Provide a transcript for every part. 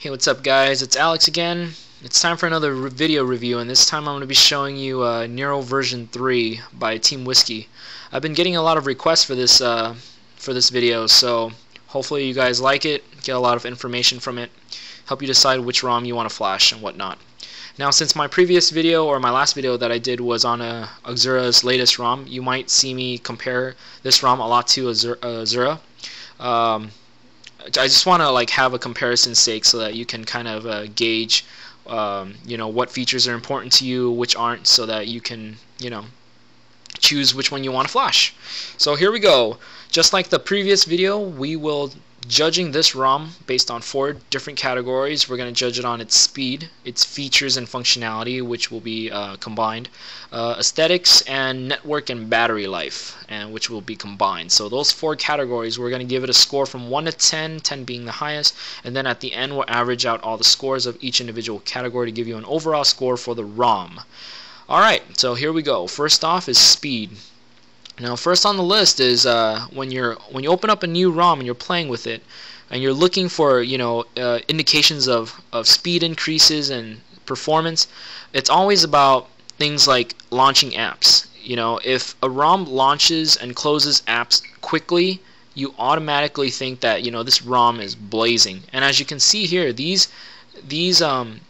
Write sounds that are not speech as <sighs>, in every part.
Hey, what's up guys? It's Alex again. It's time for another re video review and this time I'm going to be showing you uh, Nero version 3 by Team Whiskey. I've been getting a lot of requests for this uh, for this video so hopefully you guys like it, get a lot of information from it, help you decide which ROM you want to flash and whatnot. Now since my previous video or my last video that I did was on uh, Xura's latest ROM, you might see me compare this ROM a lot to Xura. Um, I just want to like have a comparison sake so that you can kind of uh, gauge um, you know what features are important to you which aren't so that you can you know choose which one you want to flash. So here we go. Just like the previous video we will judging this ROM based on four different categories. We're going to judge it on its speed, its features and functionality, which will be uh, combined, uh, aesthetics, and network and battery life, and which will be combined. So those four categories, we're going to give it a score from 1 to 10, 10 being the highest, and then at the end we'll average out all the scores of each individual category to give you an overall score for the ROM. Alright, so here we go. First off is speed. Now, first on the list is uh, when you're when you open up a new ROM and you're playing with it, and you're looking for you know uh, indications of of speed increases and performance. It's always about things like launching apps. You know, if a ROM launches and closes apps quickly, you automatically think that you know this ROM is blazing. And as you can see here, these these um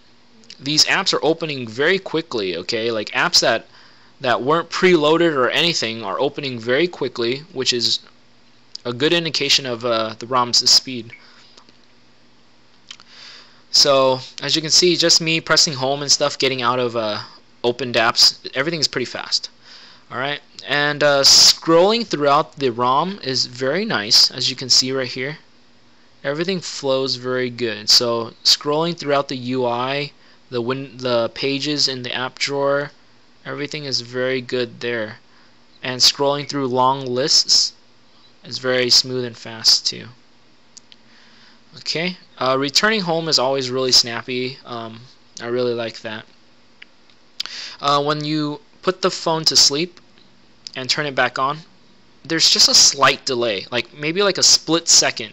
these apps are opening very quickly. Okay, like apps that that weren't preloaded or anything are opening very quickly, which is a good indication of uh, the ROM's speed. So as you can see, just me pressing home and stuff, getting out of uh, opened apps, everything's pretty fast. Alright, and uh, scrolling throughout the ROM is very nice, as you can see right here. Everything flows very good. So scrolling throughout the UI, the win the pages in the app drawer, everything is very good there. And scrolling through long lists is very smooth and fast too. Okay uh, returning home is always really snappy. Um, I really like that. Uh, when you put the phone to sleep and turn it back on there's just a slight delay like maybe like a split second.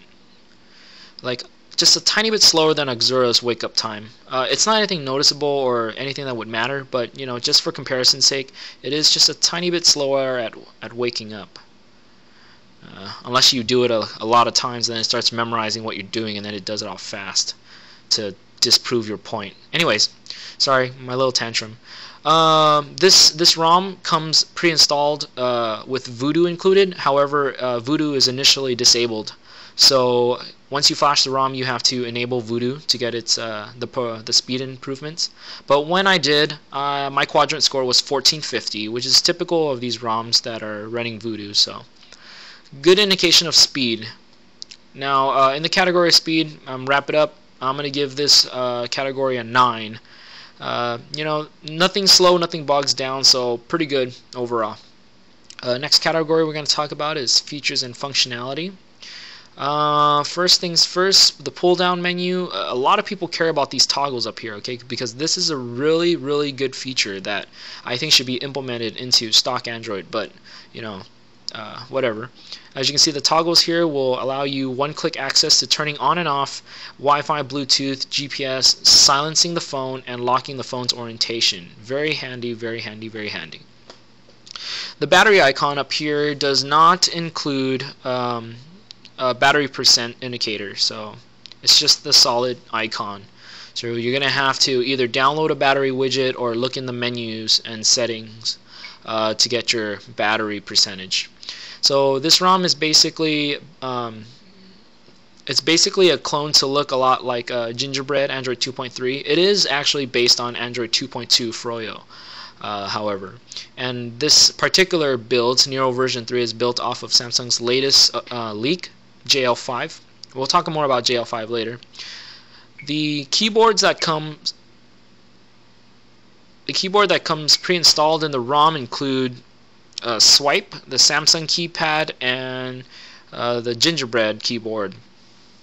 Like just a tiny bit slower than Xura's wake up time. Uh, it's not anything noticeable or anything that would matter, but you know, just for comparison's sake, it is just a tiny bit slower at at waking up. Uh, unless you do it a, a lot of times, then it starts memorizing what you're doing, and then it does it all fast to disprove your point. Anyways, sorry, my little tantrum. Um, this this ROM comes pre-installed uh, with Voodoo included. However, uh, Voodoo is initially disabled. So once you flash the ROM, you have to enable Voodoo to get its uh, the the speed improvements. But when I did, uh, my quadrant score was 1450, which is typical of these ROMs that are running Voodoo. So good indication of speed. Now uh, in the category of speed, um, wrap it up. I'm gonna give this uh, category a nine. Uh, you know, nothing slow, nothing bogs down, so pretty good overall. Uh, next category we're going to talk about is features and functionality. Uh, first things first, the pull down menu. A lot of people care about these toggles up here, okay? Because this is a really, really good feature that I think should be implemented into stock Android, but, you know, uh, whatever. As you can see, the toggles here will allow you one-click access to turning on and off Wi-Fi, Bluetooth, GPS, silencing the phone, and locking the phone's orientation. Very handy, very handy, very handy. The battery icon up here does not include um, uh, battery percent indicator so it's just the solid icon. So you're gonna have to either download a battery widget or look in the menus and settings uh, to get your battery percentage. So this ROM is basically um, it's basically a clone to look a lot like uh, Gingerbread Android 2.3 it is actually based on Android 2.2 Froyo uh, however. And this particular build, Nero version 3, is built off of Samsung's latest uh, uh leak, JL5. We'll talk more about JL5 later. The keyboards that come the keyboard that comes pre-installed in the ROM include uh, Swype, the Samsung keypad, and uh, the Gingerbread keyboard,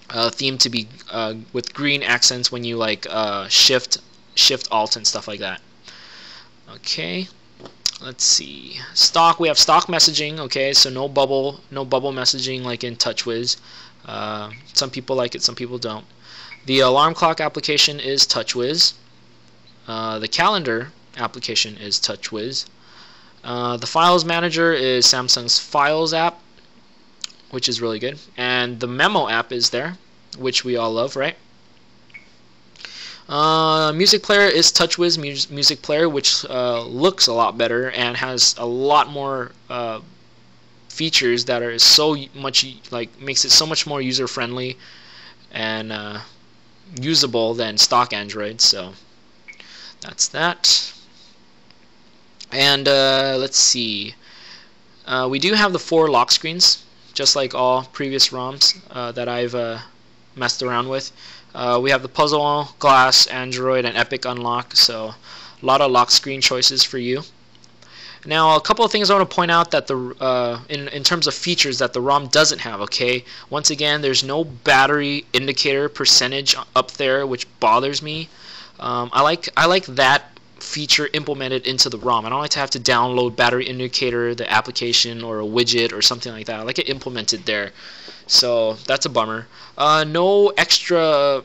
uh, themed to be uh, with green accents when you like uh, Shift, Shift Alt and stuff like that. Okay let's see stock we have stock messaging okay so no bubble no bubble messaging like in TouchWiz uh, some people like it some people don't The alarm clock application is TouchWiz. Uh, the calendar application is TouchWiz. Uh, the files manager is Samsung's Files app, which is really good. And the memo app is there, which we all love, right? Uh, music player is TouchWiz Music Player, which uh, looks a lot better and has a lot more uh, features that are so much like makes it so much more user friendly and uh, usable than stock Android. So that's that. And uh, let's see. We do have the four lock screens, just like all previous ROMs that I've messed around with. Uh, we have the Puzzle, Glass, Android, and Epic Unlock, so a lot of lock screen choices for you. Now, a couple of things I want to point out that the uh, in in terms of features that the ROM doesn't have. Okay, once again, there's no battery indicator percentage up there, which bothers me. Um, I like I like that feature implemented into the ROM. I don't like to have to download battery indicator, the application, or a widget or something like that. I like it implemented there. So that's a bummer. Uh, no extra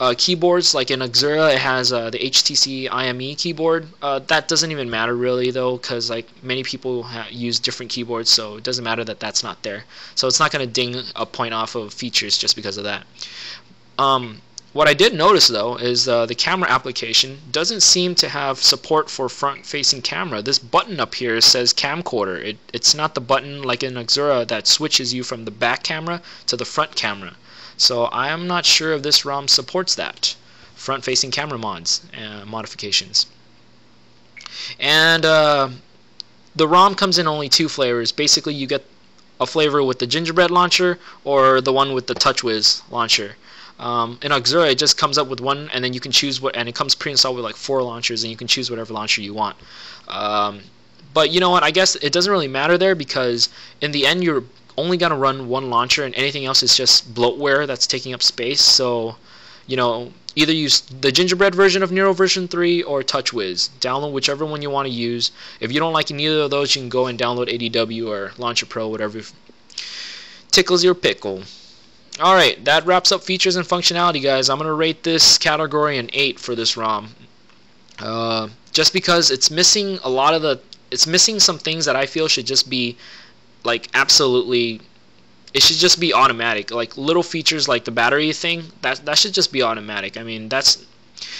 uh, keyboards like in Xura it has uh, the HTC IME keyboard uh, that doesn't even matter really though because like many people use different keyboards so it doesn't matter that that's not there so it's not going to ding a point off of features just because of that um, what I did notice though is uh, the camera application doesn't seem to have support for front facing camera. This button up here says camcorder. It, it's not the button like in Xura that switches you from the back camera to the front camera. So I am not sure if this ROM supports that front facing camera mods uh, modifications. And uh, the ROM comes in only two flavors. Basically you get a flavor with the gingerbread launcher or the one with the TouchWiz launcher. Um, in Xura, it just comes up with one, and then you can choose what, and it comes pre-installed with like four launchers, and you can choose whatever launcher you want. Um, but you know what? I guess it doesn't really matter there because in the end, you're only gonna run one launcher, and anything else is just bloatware that's taking up space. So, you know, either use the Gingerbread version of Nero version 3 or TouchWiz. Download whichever one you want to use. If you don't like either of those, you can go and download ADW or Launcher Pro, whatever tickles your pickle. Alright, that wraps up features and functionality, guys. I'm going to rate this category an 8 for this ROM. Uh, just because it's missing a lot of the... It's missing some things that I feel should just be, like, absolutely... It should just be automatic. Like, little features like the battery thing, that, that should just be automatic. I mean, that's...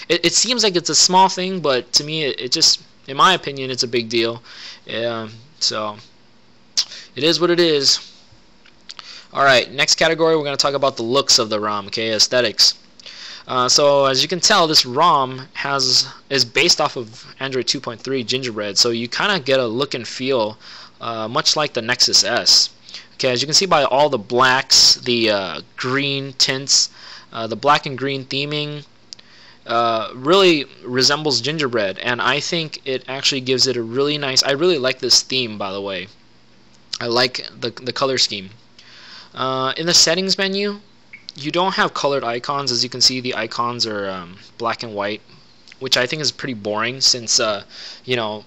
It, it seems like it's a small thing, but to me, it, it just... In my opinion, it's a big deal. Yeah, so... It is what it is. Alright, next category we're going to talk about the looks of the ROM, okay, aesthetics. Uh, so as you can tell, this ROM has is based off of Android 2.3 Gingerbread, so you kind of get a look and feel uh, much like the Nexus S. Okay, as you can see by all the blacks, the uh, green tints, uh, the black and green theming, uh, really resembles gingerbread and I think it actually gives it a really nice I really like this theme by the way I like the, the color scheme uh, in the settings menu, you don't have colored icons. As you can see, the icons are um, black and white, which I think is pretty boring since, uh, you know,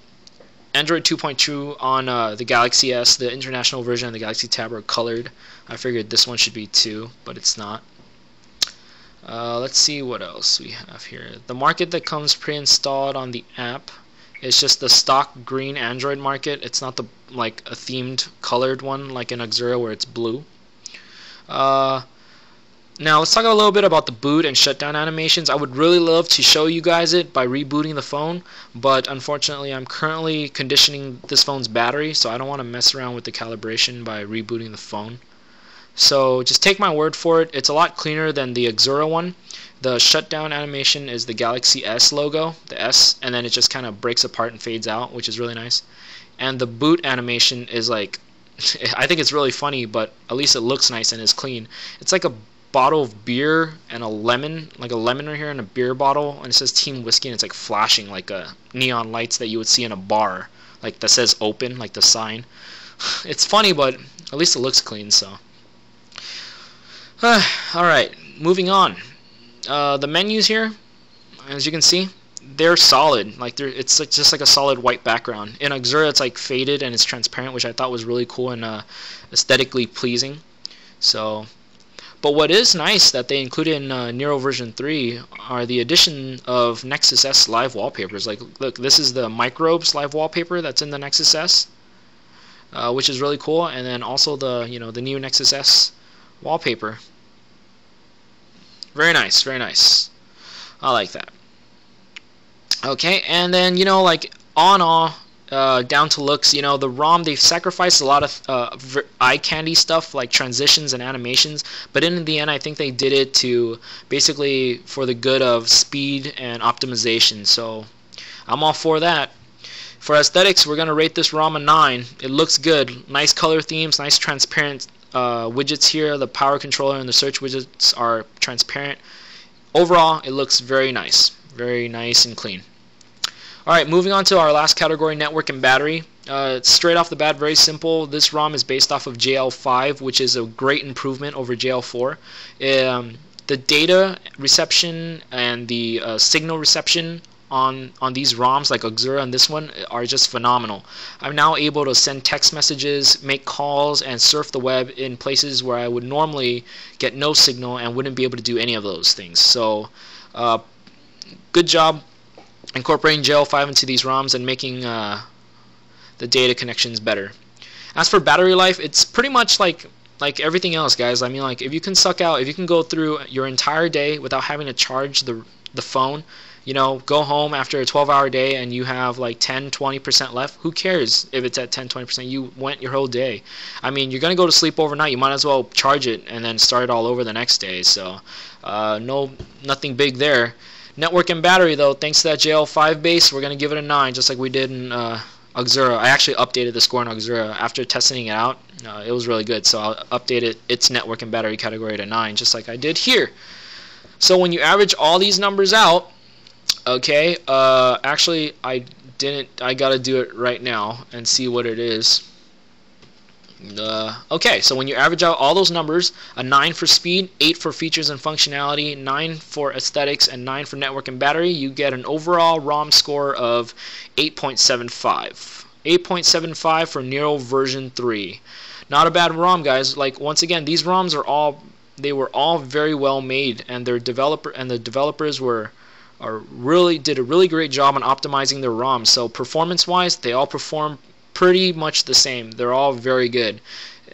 Android 2.2 on uh, the Galaxy S, the international version of the Galaxy Tab are colored. I figured this one should be too, but it's not. Uh, let's see what else we have here. The market that comes pre-installed on the app is just the stock green Android market. It's not the like a themed colored one like in Xura where it's blue. Uh, now let's talk a little bit about the boot and shutdown animations. I would really love to show you guys it by rebooting the phone, but unfortunately I'm currently conditioning this phone's battery, so I don't want to mess around with the calibration by rebooting the phone. So just take my word for it, it's a lot cleaner than the Xura one. The shutdown animation is the Galaxy S logo, the S, and then it just kind of breaks apart and fades out, which is really nice. And the boot animation is like <laughs> I think it's really funny, but at least it looks nice and is clean. It's like a bottle of beer and a lemon, like a lemon right here and a beer bottle, and it says Team Whiskey, and it's like flashing like a neon lights that you would see in a bar, like that says open, like the sign. <sighs> It's funny, but at least it looks clean. So, uh, <sighs> all right, moving on. Uh, the menus here, as you can see, they're solid. Like they're it's like just like a solid white background. In Xura, it's like faded and it's transparent, which I thought was really cool and uh, aesthetically pleasing. So, but what is nice that they included in uh, Nero version 3 are the addition of Nexus S live wallpapers. Like, look, this is the microbes live wallpaper that's in the Nexus S, uh, which is really cool, and then also the you know the new Nexus S wallpaper. Very nice, very nice. I like that. Okay, and then you know like on all, uh, down to looks. You know, the ROM they've sacrificed a lot of uh, eye candy stuff like transitions and animations, but in the end, I think they did it to basically for the good of speed and optimization. So I'm all for that. For aesthetics, we're gonna rate this ROM a nine. It looks good, nice color themes, nice transparent uh, widgets here. The power controller and the search widgets are transparent. Overall, it looks very nice, very nice and clean. Alright, moving on to our last category, network and battery. Uh, straight off the bat, very simple. This ROM is based off of JL5, which is a great improvement over JL4. Um, the data reception and the uh, signal reception on on these ROMs like Axura and this one are just phenomenal. I'm now able to send text messages, make calls, and surf the web in places where I would normally get no signal and wouldn't be able to do any of those things. So, uh, good job incorporating JL5 into these ROMs and making uh, the data connections better. As for battery life, it's pretty much like like everything else, guys. I mean, like if you can suck out, if you can go through your entire day without having to charge the the phone, you know, go home after a 12-hour day and you have like 10, 20% left. Who cares if it's at 10, 20%? You went your whole day. I mean, you're gonna go to sleep overnight. You might as well charge it and then start it all over the next day. So, uh, no, nothing big there. Network and battery, though, thanks to that JL5 base, we're going to give it a 9, just like we did in uh, Axura. I actually updated the score in Axura after testing it out. Uh, it was really good, so I'll update it, its network and battery category to 9, just like I did here. So when you average all these numbers out, okay, uh, actually, I didn't, I got to do it right now and see what it is. Uh, okay, so when you average out all those numbers, a 9 for speed, 8 for features and functionality, 9 for aesthetics, and 9 for network and battery, you get an overall ROM score of 8.75. 8.75 for Nero version 3. Not a bad ROM, guys. Like once again, these ROMs are all they were all very well made, and their developer and the developers were are really did a really great job on optimizing their ROMs. So performance-wise, they all perform pretty much the same. They're all very good.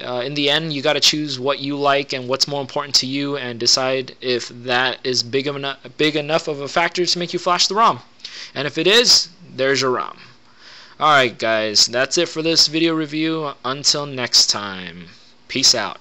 Uh, in the end, you got to choose what you like and what's more important to you, and decide if that is big enough, big enough of a factor to make you flash the ROM. And if it is, there's your ROM. Alright guys, that's it for this video review. Until next time, peace out.